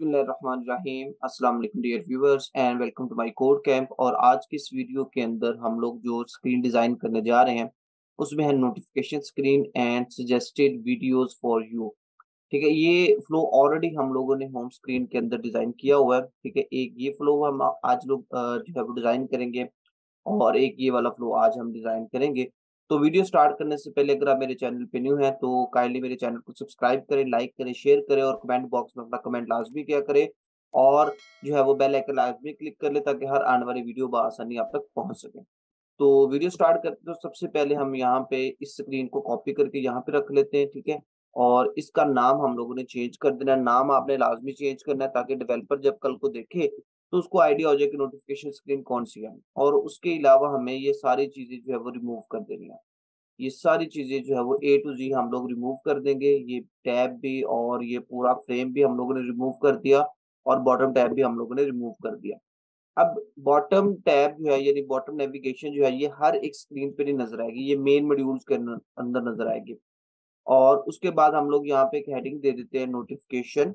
बिस्मिल्लाहिर्रहमानिर्रहीम। Dear viewers and welcome to my code camp. और आज की इस वीडियो के अंदर हम लोग जो स्क्रीन डिज़ाइन करने जा रहे हैं, उसमें है notification screen and suggested videos for you ठीक है, ये फ्लो ऑलरेडी हम लोगों ने होम स्क्रीन के अंदर डिज़ाइन किया हुआ है। ठीक है, एक ये फ्लो हम आज लोग जो है डिज़ाइन करेंगे और एक ये वाला फ्लो आज हम डिज़ाइन करेंगे। तो वीडियो स्टार्ट करने से पहले अगर आप मेरे चैनल पे न्यू हैं तो काइंडली मेरे चैनल को सब्सक्राइब करें लाइक करें शेयर करें और कमेंट बॉक्स में अपना कमेंट लाजमी किया करें और जो है वो बेल आइकन लाजमी क्लिक कर ले ताकि हर आने वाली वीडियो बसानी आप तक पहुँच सके। तो वीडियो स्टार्ट करते तो सबसे पहले हम यहाँ पे इस स्क्रीन को कॉपी करके यहाँ पे रख लेते हैं, ठीक है? और इसका नाम हम लोगों ने चेंज कर देना है। नाम आपने लाजमी चेंज करना है ताकि डेवलपर जब कल को देखे तो उसको आइडिया हो जाए कि नोटिफिकेशन स्क्रीन कौन सी है। और उसके अलावा हमें ये सारी चीज़ें जो है वो रिमूव कर देनी है। ये सारी चीज़ें जो है वो ए टू जी हम लोग रिमूव कर देंगे। ये टैब भी और ये पूरा फ्रेम भी हम लोगों ने रिमूव कर दिया और बॉटम टैब भी हम लोगों ने रिमूव कर दिया। अब बॉटम टैब जो है, यानी बॉटम नेविगेशन जो है, ये हर एक स्क्रीन पे नहीं नज़र आएगी। ये मेन मॉड्यूल्स के अंदर नज़र आएगी। और उसके बाद हम लोग यहाँ पे एक हेडिंग दे देते हैं नोटिफिकेशन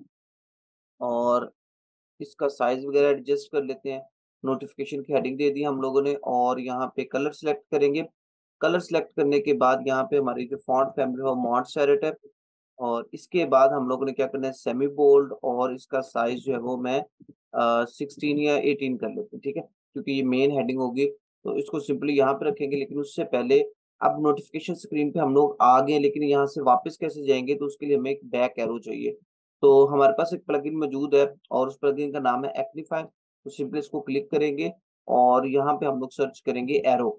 और इसका साइज़ वगैरह एडजस्ट कर लेते हैं। नोटिफिकेशन की हेडिंग दे दी हम लोगों ने और यहाँ पे कलर सिलेक्ट करेंगे। कलर सिलेक्ट करने के बाद यहाँ पे हमारी जो फॉन्ट फैमिली है मॉन्ट सेरेट है और इसके बाद हम लोगों ने क्या करना है? सेमी बोल्ड और इसका साइज़ जो है वो मैं सिक्सटीन या एटीन कर लेते हैं, ठीक है? क्योंकि ये मेन हेडिंग होगी तो इसको सिंपली यहाँ पे रखेंगे, लेकिन उससे पहले अब नोटिफिकेशन स्क्रीन पे हम लोग आ गए लेकिन यहाँ से वापस कैसे जाएँगे? तो उसके लिए हमें एक बैक एरो चाहिए। तो हमारे पास एक प्लगइन मौजूद है और उस प्लगइन का नाम है एक्टिफाई तो सिंपली इसको क्लिक करेंगे और यहाँ पे हम लोग सर्च करेंगे एरो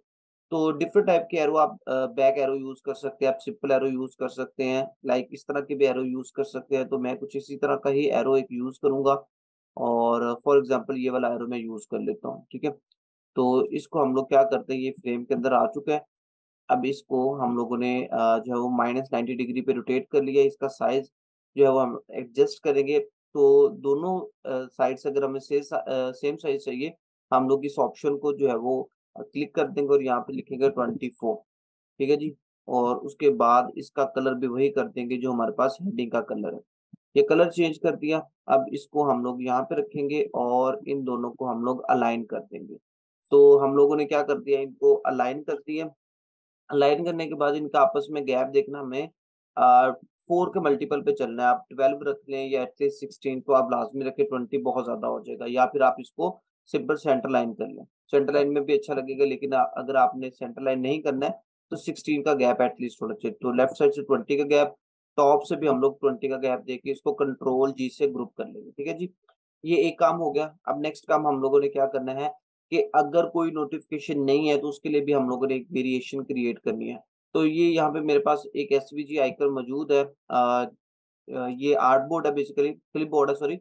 तो डिफरेंट टाइप के एरो आप बैक एरो यूज़ कर सकते हैं, आप सिंपल एरो यूज़ कर सकते हैं लाइक इस तरह के भी एरो यूज़ कर सकते हैं तो मैं कुछ इसी तरह का ही एरो एक यूज़ करूँगा और फॉर एग्जांपल ये वाला एरो मैं यूज़ कर लेता हूँ, ठीक है? तो इसको हम लोग क्या करते हैं, ये फ्रेम के अंदर आ चुका है। अब इसको हम लोगों ने जो है वो माइनस नाइन्टी डिग्री पे रोटेट कर लिया इसका साइज़ जो है वो हम एडजस्ट करेंगे। तो दोनों साइड से अगर हमें से, सेम साइज़ चाहिए हम लोग इस ऑप्शन को जो है वो क्लिक कर देंगे और यहाँ पे लिखेंगे ट्वेंटी ठीक है जी? और उसके बाद इसका कलर भी वही कर देंगे जो हमारे पास हेडिंग का कलर है। ये कलर चेंज कर दिया। अब इसको हम लोग यहाँ पे रखेंगे और इन दोनों को हम लोग अलाइन कर देंगे। तो हम लोगों ने क्या कर दिया? इनको अलाइन कर दिया। अलाइन करने के बाद इनका आपस में गैप देखना हमें फोर के मल्टीपल पे चलना है, आप ट्वेल्व रख लें या एटलीस्ट सिक्सटीन तो आप लाजमी रखें, ट्वेंटी बहुत ज़्यादा हो जाएगा, या फिर आप इसको सिंपल सेंटर लाइन कर लें। सेंटर लाइन में भी अच्छा लगेगा, लेकिन अगर आपने सेंटर लाइन नहीं करना है तो सिक्सटीन का गैप एटलीस्ट होना चाहिए। तो लेफ़्ट साइड से ट्वेंटी का गैप टॉप से भी हम लोग ट्वेंटी का गैप देके इसको कंट्रोल जी से ग्रुप कर लेंगे, ठीक है जी? ये एक काम हो गया। अब नेक्स्ट काम हम लोगों ने क्या करना है कि अगर कोई नोटिफिकेशन नहीं है तो उसके लिए भी हम लोगों ने एक वेरिएशन क्रिएट करनी है। तो ये यहाँ पे मेरे पास एक एस वी जी आइकन मौजूद है। आ, ये आर्ट बोर्ड है बेसिकली क्लिप बोर्ड है सॉरी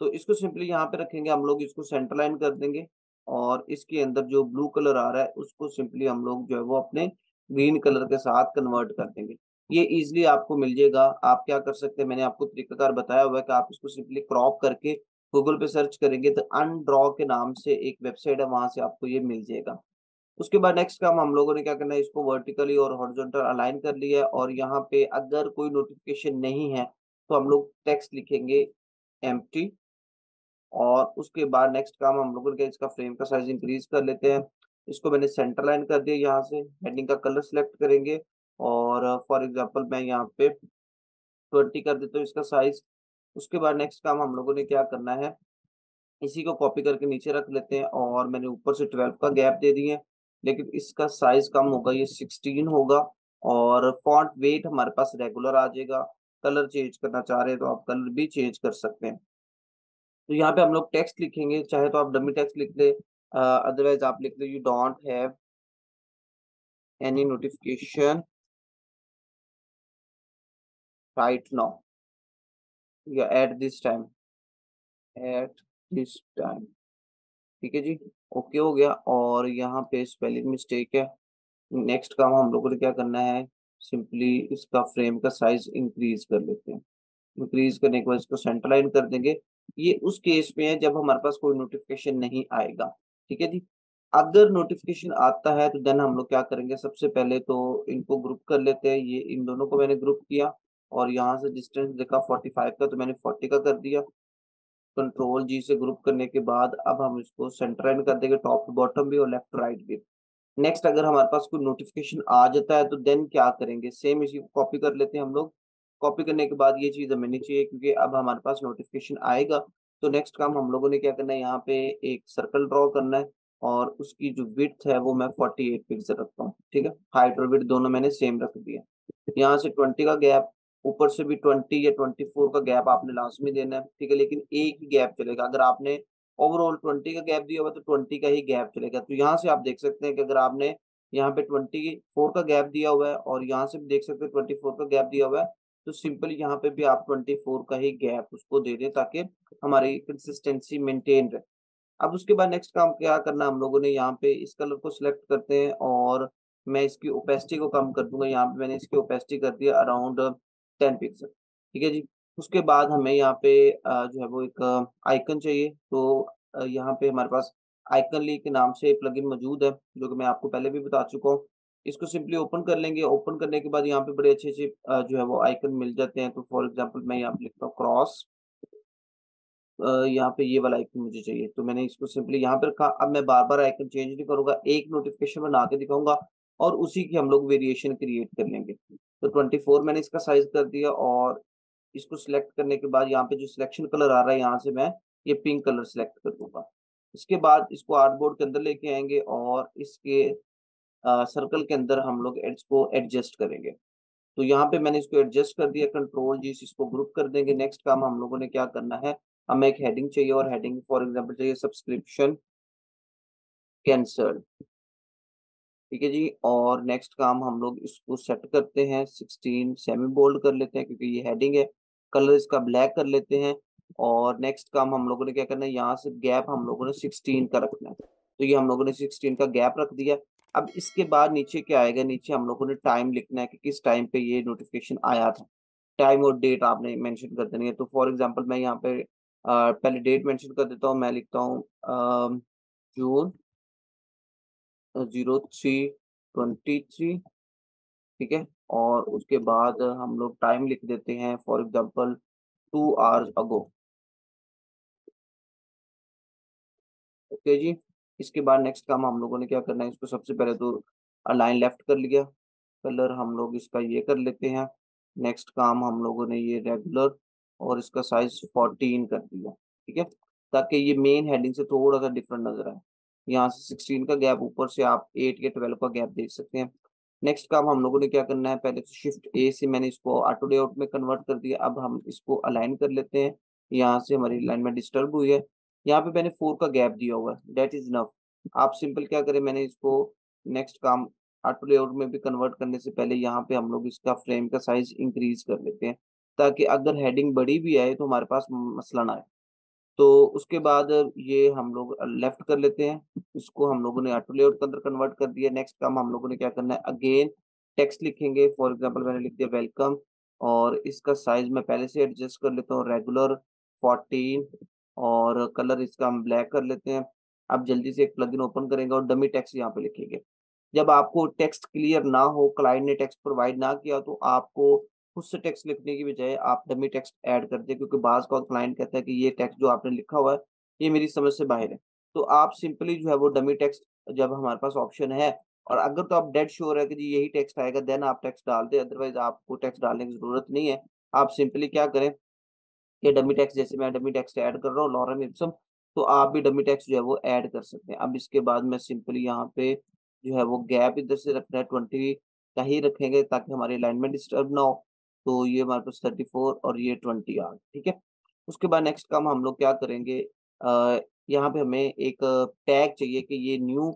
तो इसको सिंपली यहाँ पे रखेंगे हम लोग इसको सेंटर लाइन कर देंगे और इसके अंदर जो ब्लू कलर आ रहा है उसको सिंपली हम लोग जो है वो अपने ग्रीन कलर के साथ कन्वर्ट कर देंगे। ये इजिली आपको मिल जाएगा। आप क्या कर सकते हैं मैंने आपको तरीकाकार बताया हुआ है कि आप इसको सिंपली क्रॉप करके गूगल पे सर्च करेंगे तो अनड्रॉ के नाम से एक वेबसाइट है वहाँ से आपको ये मिल जाएगा। उसके बाद नेक्स्ट काम हम लोगों ने क्या करना है, इसको वर्टिकली और हॉरिजॉन्टल अलाइन कर लिया है और यहाँ पे अगर कोई नोटिफिकेशन नहीं है तो हम लोग टेक्स्ट लिखेंगे एम्प्टी और उसके बाद नेक्स्ट काम हम लोगों ने क्या, इसका फ्रेम का साइज़ इंक्रीज कर लेते हैं। इसको मैंने सेंटर लाइन कर दिया यहाँ से हेडिंग का कलर सिलेक्ट करेंगे और फॉर एग्ज़ाम्पल मैं यहाँ पे ट्वेंटी कर देता हूँ इसका साइज़ उसके बाद नेक्स्ट काम हम लोगों ने क्या करना है, इसी को कॉपी करके नीचे रख लेते हैं और मैंने ऊपर से ट्वेल्व का गैप दे दिए लेकिन इसका साइज़ कम होगा, ये सिक्सटीन होगा और फॉन्ट वेट हमारे पास रेगुलर आ जाएगा। कलर चेंज करना चाह रहे हैं तो आप कलर भी चेंज कर सकते हैं। तो यहाँ पे हम लोग टेक्स्ट लिखेंगे, चाहे तो आप डमी टेक्स्ट लिख ले अदरवाइज़ आप लिख ले you don't have any notification right now या at this time at this time ठीक है जी? ओके हो गया और यहाँ पे स्पेलिंग मिस्टेक है। नेक्स्ट काम हम लोगों ने क्या करना है? सिंपली इसका फ्रेम का साइज़ इंक्रीज कर लेते हैं। इंक्रीज करने के बाद इसको सेंटर लाइन कर देंगे। ये उस केस में है जब हमारे पास कोई नोटिफिकेशन नहीं आएगा, ठीक है जी? अगर नोटिफिकेशन आता है तो देन हम लोग क्या करेंगे? सबसे पहले तो इनको ग्रुप कर लेते हैं। ये इन दोनों को मैंने ग्रुप किया और यहाँ से डिस्टेंस देखा 45 का तो मैंने 40 का कर दिया। कंट्रोल जी से ग्रुप करने के बाद अब हम इसको सेंटर एंड कर देंगे टॉप टू बॉटम भी और लेफ़्ट राइट भी। नेक्स्ट अगर हमारे पास कोई नोटिफिकेशन आ जाता है तो देन क्या करेंगे? सेम इसी को कॉपी कर लेते हैं हम लोग। कॉपी करने के बाद ये चीज़ हमें नहीं चाहिए क्योंकि अब हमारे पास नोटिफिकेशन आएगा। तो नेक्स्ट काम हम लोगों ने क्या करना है? यहाँ पे एक सर्कल ड्रॉ करना है और उसकी जो विथ है वो मैं 48 पिक्सल रखता हूँ, ठीक है? हाइट और विथ दोनों मैंने सेम रख दिया। यहाँ से 20 का गैप ऊपर से भी 20 या 24 का गैप आपने लास्ट में देना है, ठीक है? लेकिन एक ही गैप चलेगा। अगर आपने ओवरऑल 20 का गैप दिया हुआ तो 20 का ही गैप चलेगा। तो यहाँ से आप देख सकते हैं कि अगर आपने यहाँ पे 24 का गैप दिया हुआ है और यहाँ से भी देख सकते हैं 24 का गैप दिया हुआ है तो सिंपल यहाँ पे भी आप 24 का ही गैप उसको दे दें ताकि हमारी कंसिस्टेंसी मेंटेन रहे। अब उसके बाद नेक्स्ट काम क्या करना हम लोगों ने यहाँ पे इस कलर को सिलेक्ट करते हैं और मैं इसकी ओपेसिटी को कम कर दूँगा। यहाँ पे मैंने इसकी ओपेसिटी कर दिया अराउंड टेन पिक्सल। ठीक है जी? उसके बाद हमें यहाँ पे जो है वो एक आइकन चाहिए। तो यहाँ पे हमारे पास आइकन ली के नाम से प्लगइन मौजूद है, जो कि मैं आपको पहले भी बता चुका हूँ। इसको सिंपली ओपन कर लेंगे। ओपन करने के बाद यहाँ पे बड़े अच्छे अच्छे जो है वो आइकन मिल जाते हैं। तो फॉर एग्जांपल मैं यहाँ पे लिखता हूँ, क्रॉस। यहाँ पे ये वाला आइकन मुझे चाहिए। तो मैंने इसको सिंपली यहाँ पे रखा। अब मैं बार बार आइकन चेंज नहीं करूँगा। एक नोटिफिकेशन बना के दिखाऊँगा और उसी की हम लोग वेरिएशन क्रिएट कर लेंगे। तो 24 मैंने इसका साइज़ कर दिया और इसको सिलेक्ट करने के बाद यहाँ पे जो सिलेक्शन कलर आ रहा है यहाँ से मैं ये पिंक कलर सिलेक्ट कर दूँगा। इसके बाद इसको आर्टबोर्ड के अंदर लेके आएँगे और इसके सर्कल के अंदर हम लोग एड्स को एडजस्ट करेंगे। तो यहाँ पे मैंने इसको एडजस्ट कर दिया कंट्रोल जी इसको ग्रुप कर देंगे। नेक्स्ट काम हम लोगों ने क्या करना है, हमें एक हेडिंग चाहिए और हेडिंग फॉर एग्जांपल चाहिए सब्सक्रिप्शन कैंसल्ड ठीक है जी? और नेक्स्ट काम हम लोग इसको सेट करते हैं 16 सेमी बोल्ड कर लेते हैं क्योंकि ये हेडिंग है। कलर इसका ब्लैक कर लेते हैं और नेक्स्ट काम हम लोगों ने क्या करना है? यहाँ से गैप हम लोगों ने 16 का रखना है। तो ये हम लोगों ने 16 का गैप रख दिया। अब इसके बाद नीचे क्या आएगा? नीचे हम लोगों ने टाइम लिखना है कि किस टाइम पे ये नोटिफिकेशन आया था। टाइम और डेट आपने मेंशन कर देनी है। तो फॉर एग्जांपल मैं यहाँ पे आ, पहले डेट मेंशन कर देता हूँ। मैं लिखता हूँ June zero three twenty three, ठीक है? और उसके बाद हम लोग टाइम लिख देते हैं for example two hours ago okay जी? इसके बाद नेक्स्ट काम हम लोगों ने क्या करना है? इसको सबसे पहले तो अलाइन लेफ़्ट कर लिया। कलर हम लोग इसका ये कर लेते हैं। नेक्स्ट काम हम लोगों ने ये रेगुलर और इसका साइज़ 14 कर दिया, ठीक है? ताकि ये मेन हेडिंग से थोड़ा सा डिफरेंट नज़र आए। यहाँ से 16 का गैप ऊपर से आप 8 या 12 का गैप देख सकते हैं। नेक्स्ट काम हम लोगों ने क्या करना है? पहले तो शिफ्ट ए से मैंने इसको ऑटो लेआउट में कन्वर्ट कर दिया। अब हम इसको अलाइन कर लेते हैं। यहाँ से हमारी अलाइनमेंट डिस्टर्ब हुई है। यहाँ पे मैंने फोर का गैप दिया हुआ है। डेट इज़ नफ आप सिंपल क्या करें? मैंने इसको नेक्स्ट काम ऑटो लेआउट में भी कन्वर्ट करने से पहले यहाँ पे हम लोग इसका फ्रेम का साइज़ इंक्रीज कर लेते हैं। ताकि अगर हेडिंग बड़ी भी आए तो हमारे पास मसला ना आए। तो उसके बाद ये हम लोग लेफ़्ट कर लेते हैं। इसको हम लोगों ने ऑटो लेआउट के अंदर कन्वर्ट कर दिया। नेक्स्ट काम हम लोगों ने क्या करना है? अगेन टेक्स्ट लिखेंगे। फॉर एग्जांपल मैंने लिख दिया वेलकम और इसका साइज़ मैं पहले से एडजस्ट कर लेता हूँ। रेगुलर 14 और कलर इसका हम ब्लैक कर लेते हैं। अब जल्दी से एक प्लगइन ओपन करेंगे और डमी टेक्स्ट यहाँ पे लिखेंगे। जब आपको टेक्स्ट क्लियर ना हो क्लाइंट ने टेक्स्ट प्रोवाइड ना किया तो आपको खुद से टेक्स्ट लिखने की बजाय आप डमी टेक्स्ट ऐड कर दें, क्योंकि बाज का क्लाइंट कहता है कि ये टेक्स्ट जो आपने लिखा हुआ है, ये मेरी समझ से बाहर है। तो आप सिंपली जो है वो डमी टेक्स्ट जब हमारे पास ऑप्शन है, और अगर तो आप डेड श्योर है कि जी यही टेक्स्ट आएगा देन आप टेक्स्ट डाल दें अदरवाइज़ आपको टेक्स्ट डालने की ज़रूरत नहीं है। आप सिंपली क्या करें, ये डमी टेक्स्ट जैसे मैं डमी टेक्स्ट ऐड कर रहा हूँ लॉरम इप्सम तो आप भी डमी टेक्स्ट जो है वो ऐड कर सकते हैं। अब इसके बाद मैं सिंपली यहाँ पे जो है वो गैप इधर से रखना है ट्वेंटी का ही रखेंगे ताकि हमारी अलाइनमेंट डिस्टर्ब ना हो। तो ये हमारे पास थर्टी फोर और ये ट्वेंटी आ ठीक है? उसके बाद नेक्स्ट काम हम लोग क्या करेंगे? यहाँ पे हमें एक टैग चाहिए कि ये न्यू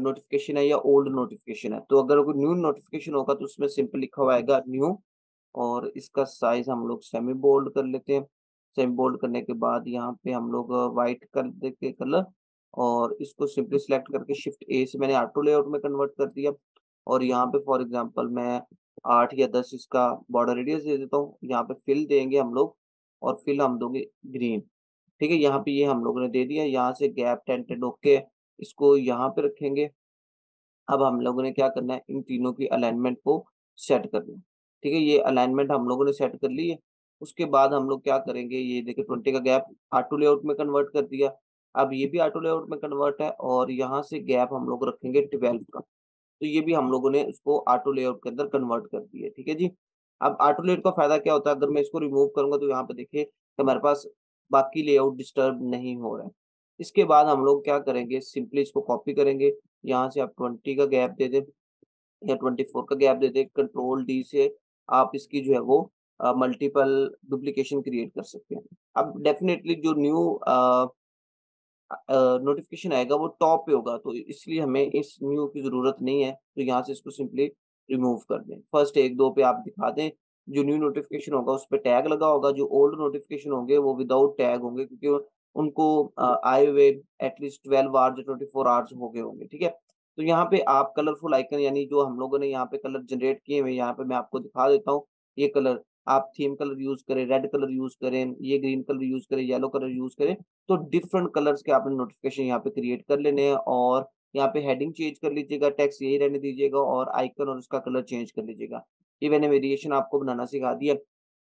नोटिफिकेशन है या ओल्ड नोटिफिकेशन है। तो अगर कोई न्यू नोटिफिकेशन होगा तो उसमें सिंपल लिखा हुआ आएगा न्यू और इसका साइज़ हम लोग सेमी बोल्ड कर लेते हैं। सेमी बोल्ड करने के बाद यहाँ पे हम लोग वाइट कर देते कलर और इसको सिंपली सिलेक्ट करके शिफ्ट ए से मैंने ऑटो लेआउट में कन्वर्ट कर दिया। और यहाँ पे फॉर एग्जांपल मैं आठ या दस इसका बॉर्डर रेडियस दे देता हूँ। यहाँ पे फिल देंगे हम लोग और फिल हम दोगे ग्रीन ठीक है, यहाँ पे ये हम लोगों ने दे दिया। यहाँ से गैप टेंटेड ओके इसको यहाँ पे रखेंगे। अब हम लोगों ने क्या करना है? इन तीनों की अलाइनमेंट को सेट करना ठीक है, ये अलाइनमेंट हम लोगों ने सेट कर ली है। उसके बाद हम लोग क्या करेंगे? ये देखिए 20 का गैप आटो लेआउट में कन्वर्ट कर दिया। अब ये भी आटो लेआउट में कन्वर्ट है और यहाँ से गैप हम लोग रखेंगे 12 का। तो ये भी हम लोगों ने उसको ऑटो लेआउट के अंदर कन्वर्ट कर दिया ठीक है जी? अब ऑटो लेआउट का फ़ायदा क्या होता है? अगर मैं इसको रिमूव करूँगा तो यहाँ पे देखिए हमारे पास बाकी लेआउट डिस्टर्ब नहीं हो रहा है। इसके बाद हम लोग क्या करेंगे? सिंपली इसको कॉपी करेंगे। यहाँ से आप ट्वेंटी का गैप दे दें या ट्वेंटी फोर का गैप दे दें। कंट्रोल डी से आप इसकी जो है वो मल्टीपल डुप्लीकेशन क्रिएट कर सकते हैं। अब डेफिनेटली जो न्यू नोटिफिकेशन आएगा, वो टॉप पे होगा तो इसलिए हमें इस न्यू की ज़रूरत नहीं है तो यहाँ से इसको सिंपली रिमूव कर दें। फ़र्स्ट एक दो पे आप दिखा दें, जो न्यू नोटिफिकेशन होगा, उस पर टैग लगा होगा, जो ओल्ड नोटिफिकेशन होंगे, वो विदाउट टैग होंगे, क्योंकि उनको आए हुए at least twelve hours twenty four hours हो गए होंगे, ठीक है? तो यहाँ पे आप कलरफुल आइकन यानी जो हम लोगों ने यहाँ पे कलर जनरेट किए हुए, यहाँ पे मैं आपको दिखा देता हूँ, ये कलर आप थीम कलर यूज़ करें, रेड कलर यूज़ करें, ये ग्रीन कलर यूज़ करें, येलो कलर यूज़ करें तो डिफरेंट कलर्स के आपने नोटिफिकेशन यहाँ पे क्रिएट कर लेने हैं और यहाँ पे हेडिंग चेंज कर लीजिएगा, टेक्स्ट यही रहने दीजिएगा और आइकन और उसका कलर चेंज कर लीजिएगा। ये मैंने वेरिएशन आपको बनाना सिखा दिया।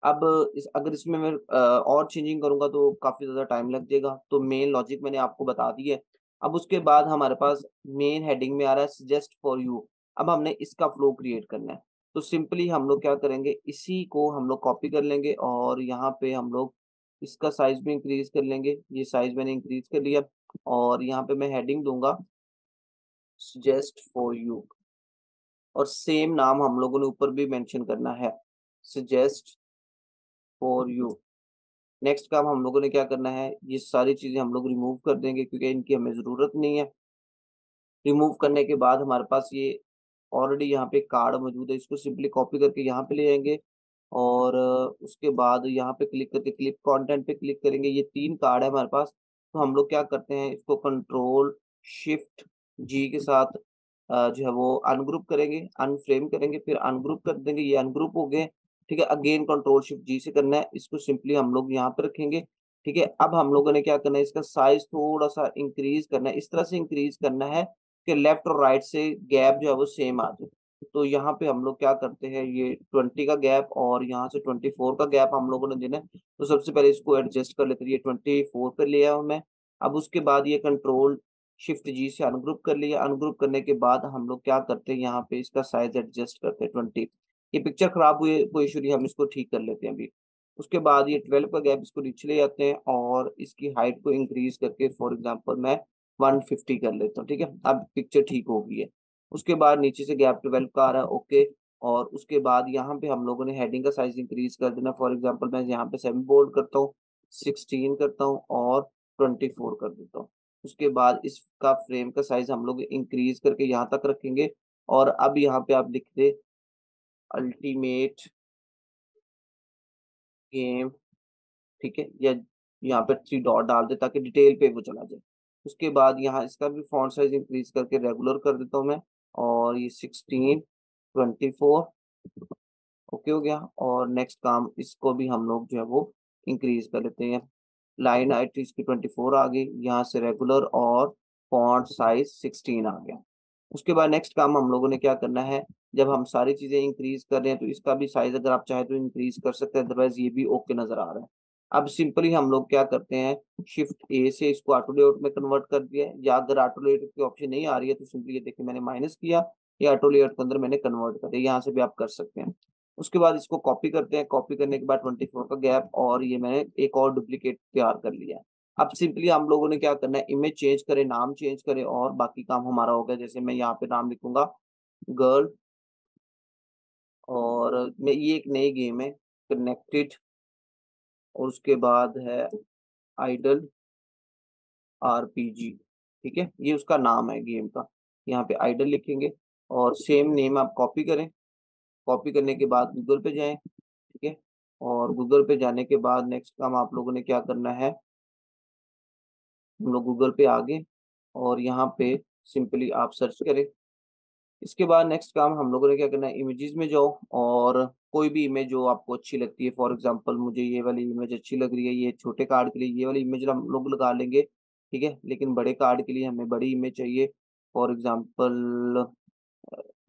अब इस, अगर इसमें मैं और चेंजिंग करूँगा तो काफ़ी ज़्यादा टाइम लग जाएगा तो मेन लॉजिक मैंने आपको बता दी है। अब उसके बाद हमारे पास मेन हेडिंग में आ रहा है सजेस्ट फॉर यू अब हमने इसका फ्लो क्रिएट करना है। तो सिंपली हम लोग क्या करेंगे, इसी को हम लोग कॉपी कर लेंगे और यहाँ पे हम लोग इसका साइज़ भी इंक्रीज कर लेंगे। ये साइज़ मैंने इंक्रीज कर लिया और यहाँ पे मैं हेडिंग दूँगा सजेस्ट फॉर यू और सेम नाम हम लोगों ने ऊपर भी मेंशन करना है सजेस्ट फॉर यू नेक्स्ट काम हम लोगों ने क्या करना है, ये सारी चीज़ें हम लोग रिमूव कर देंगे क्योंकि इनकी हमें ज़रूरत नहीं है। रिमूव करने के बाद हमारे पास ये ऑलरेडी यहाँ पे कार्ड मौजूद है, इसको सिंपली कॉपी करके यहाँ पे ले आएँगे और उसके बाद यहाँ पे क्लिक करके क्लिप कंटेंट पे क्लिक करेंगे। ये तीन कार्ड है हमारे पास तो हम लोग क्या करते हैं, इसको कंट्रोल शिफ्ट जी के साथ जो है वो अनग्रुप करेंगे अनफ्रेम करेंगे, फिर अनग्रुप कर देंगे। ये अनग्रुप हो गए, ठीक है? अगेन कंट्रोल शिफ्ट जी से करना है, इसको सिंपली हम लोग यहाँ पे रखेंगे, ठीक है? अब हम लोगों ने क्या करना है, इसका साइज़ थोड़ा सा इंक्रीज करना है, इस तरह से इंक्रीज करना है कि लेफ़्ट और राइट से गैप जो है वो सेम आ जाए। तो यहाँ पे हम लोग क्या करते हैं, ये ट्वेंटी का गैप और यहाँ से ट्वेंटी फोर का गैप हम लोगों ने देना है। तो सबसे पहले इसको एडजस्ट कर लेते हैं। ये ट्वेंटी फोर पे लिया हूँ मैं। अब उसके बाद ये कंट्रोल शिफ्ट जी से अनग्रुप कर लिया। अनग्रुप करने के बाद हम लोग क्या करते हैं, यहाँ पे इसका साइज़ एडजस्ट करते हैं ट्वेंटी ये पिक्चर खराब हुई कोई इशू नहीं, हम इसको ठीक कर लेते हैं अभी। उसके बाद ये ट्वेल्व का गैप इसको नीचे ले जाते हैं और इसकी हाइट को इंक्रीज करके फॉर एग्ज़ाम्पल मैं 150 कर लेता हूँ, ठीक है? अब पिक्चर ठीक हो गई है। उसके बाद नीचे से गैप ट्वेल्व का आ रहा है ओके और उसके बाद यहाँ पे हम लोगों ने हेडिंग का साइज़ इंक्रीज कर देना। फॉर एग्जांपल मैं यहाँ पे सेवन बोल्ड करता हूँ सिक्सटीन करता हूँ और ट्वेंटी फोर कर देता हूँ। उसके बाद इसका फ्रेम का साइज़ हम लोग इंक्रीज करके यहाँ तक रखेंगे और अब यहाँ पे आप लिख दे अल्टीमेट गेम ठीक है? या यहाँ पे थ्री डॉट डाल दे ताकि डिटेल पे वो चला जाए। उसके बाद यहाँ इसका भी फॉन्ट साइज़ इंक्रीज करके रेगुलर कर देता हूँ मैं। और ये सिक्सटीन ट्वेंटी फोर ओके हो गया। और नेक्स्ट काम इसको भी हम लोग जो है वो इंक्रीज कर लेते हैं। लाइन हाइट इसकी ट्वेंटी फोर आ गई। यहाँ से रेगुलर और फॉन्ट साइज़ सिक्सटीन आ गया। उसके बाद नेक्स्ट काम हम लोगों ने क्या करना है? जब हम सारी चीज़ें इंक्रीज कर रहे हैं तो इसका भी साइज़ अगर आप चाहे तो इंक्रीज कर सकते हैं। अदरवाइज़ ये भी ओके नज़र आ रहा है। अब सिंपली हम लोग क्या करते हैं शिफ्ट ए से इसको ऑटो लेआउट में कन्वर्ट कर दिया या अगर ऑटो लेआउट की ऑप्शन नहीं आ रही है तो सिंपली ये देखिए मैंने माइनस किया, या ऑटो लेआउट के अंदर मैंने कन्वर्ट कर दिया, यहाँ से भी आप कर सकते हैं। उसके बाद इसको कॉपी करते हैं कॉपी करने के बाद ट्वेंटी फोर का गैप और ये मैंने एक और डुप्लीकेट तैयार कर लिया है। अब सिंपली हम लोगों ने क्या करना है इमेज चेंज करें, नाम चेंज करें और बाकी काम हमारा हो गया। जैसे मैं यहाँ पे नाम लिखूँगा गर्ल और मैं, ये एक नई गेम है कनेक्टेड और उसके बाद है आइडल आरपीजी ठीक है? ये उसका नाम है गेम का। यहाँ पे आइडल लिखेंगे और सेम नेम आप कॉपी करें। कॉपी करने के बाद गूगल पे जाएँ, ठीक है? और गूगल पे जाने के बाद नेक्स्ट काम आप लोगों ने क्या करना है? हम लोग गूगल पे आ गए और यहाँ पे सिंपली आप सर्च करें। इसके बाद नेक्स्ट काम हम लोगों ने क्या करना है? इमेजेस में जाओ और कोई भी इमेज जो आपको अच्छी लगती है फॉर एग्ज़ाम्पल मुझे ये वाली इमेज अच्छी लग रही है, ये छोटे कार्ड के लिए, ये वाली इमेज हम लोग लगा लेंगे, ठीक है? लेकिन बड़े कार्ड के लिए हमें बड़ी इमेज चाहिए फॉर एग्ज़ाम्पल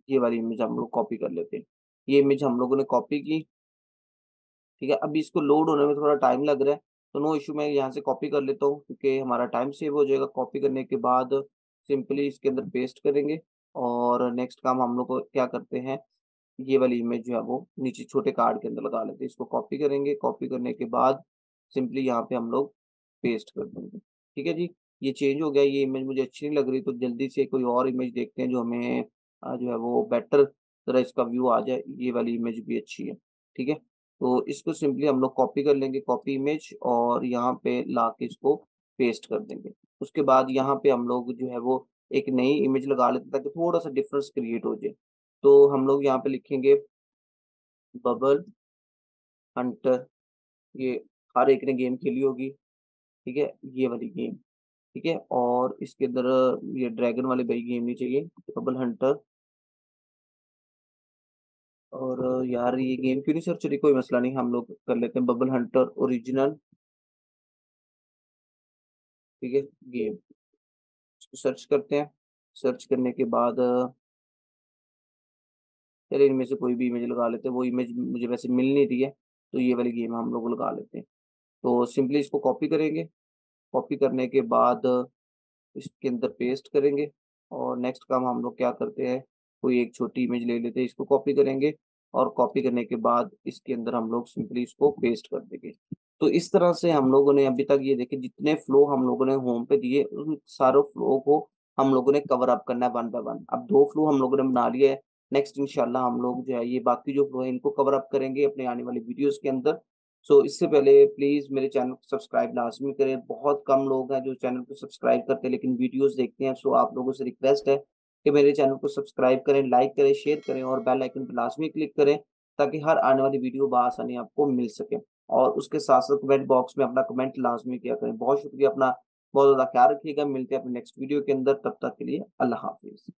ये वाली इमेज हम लोग कॉपी कर लेते हैं। ये इमेज हम लोगों ने कॉपी की, ठीक है? अभी इसको लोड होने में थोड़ा टाइम लग रहा है तो नो इशू मैं यहाँ से कॉपी कर लेता हूँ, क्योंकि हमारा टाइम सेव हो जाएगा। कॉपी करने के बाद सिंपली इसके अंदर पेस्ट करेंगे और नेक्स्ट काम हम लोग को क्या करते हैं ये वाली इमेज जो है वो नीचे छोटे कार्ड के अंदर लगा लेते हैं। इसको कॉपी करेंगे। कॉपी करने के बाद सिंपली यहाँ पे हम लोग पेस्ट कर देंगे। ठीक है जी? ये चेंज हो गया। ये इमेज मुझे अच्छी नहीं लग रही तो जल्दी से कोई और इमेज देखते हैं जो हमें जो है वो बेटर तरह इसका व्यू आ जाए। ये वाली इमेज भी अच्छी है। ठीक है? तो इसको सिंपली हम लोग कॉपी कर लेंगे। कॉपी इमेज और यहाँ पे ला के इसको पेस्ट कर देंगे। उसके बाद यहाँ पे हम लोग जो है वो एक नई इमेज लगा लेते ताकि थोड़ा सा डिफरेंस क्रिएट हो जाए। तो हम लोग यहाँ पे लिखेंगे बबल हंटर। ये हर एक ने गेम खेली होगी, ठीक है? ये वाली गेम, ठीक है? और इसके अंदर ये ड्रैगन वाली भाई गेम नहीं चाहिए, बबल हंटर। और यार ये गेम क्यों नहीं सर्च रही? कोई मसला नहीं, हम लोग कर लेते हैं बबल हंटर ओरिजिनल। ठीक है, गेम। इसको सर्च करते हैं। सर्च करने के बाद चलिए इनमें से कोई भी इमेज लगा लेते हैं, वो इमेज मुझे वैसे मिल नहीं रही है तो ये वाली गेम हम लोग लगा लेते हैं। तो सिंपली इसको कॉपी करेंगे। कॉपी करने के बाद इसके अंदर पेस्ट करेंगे और नेक्स्ट काम हम लोग क्या करते हैं, कोई एक छोटी इमेज ले लेते हैं, इसको कॉपी करेंगे और कॉपी करने के बाद इसके अंदर हम लोग सिंपली इसको पेस्ट कर देंगे। तो इस तरह से हम लोगों ने अभी तक ये देखे जितने फ्लो हम लोगों ने होम पे दिए, उन सारों फ्लो को हम लोगों ने कवर अप करना है वन बाय वन अब दो फ्लो हम लोगों ने बना लिए है नेक्स्ट इंशाल्लाह हम लोग जो है ये बाकी जो फ्लो है इनको कवर अप करेंगे अपने आने वाली वीडियोस के अंदर। सो so, इससे पहले प्लीज़ मेरे चैनल को सब्सक्राइब लाजमी करें। बहुत कम लोग हैं जो चैनल को सब्सक्राइब करते हैं लेकिन वीडियोस देखते हैं। सो so, आप लोगों से रिक्वेस्ट है कि मेरे चैनल को सब्सक्राइब करें लाइक करें शेयर करें और बेल आइकन पर लाजमी क्लिक करें ताकि हर आने वाली वीडियो बसानी आपको मिल सके। और उसके साथ साथ कमेंट बॉक्स में अपना कमेंट लाजमी किया करें। बहुत शुक्रिया अपना। बहुत ज़्यादा ख्याल रखिएगा। मिलते हैं अपने नेक्स्ट वीडियो के अंदर। तब तक के लिए अल्लाह हाफिज़।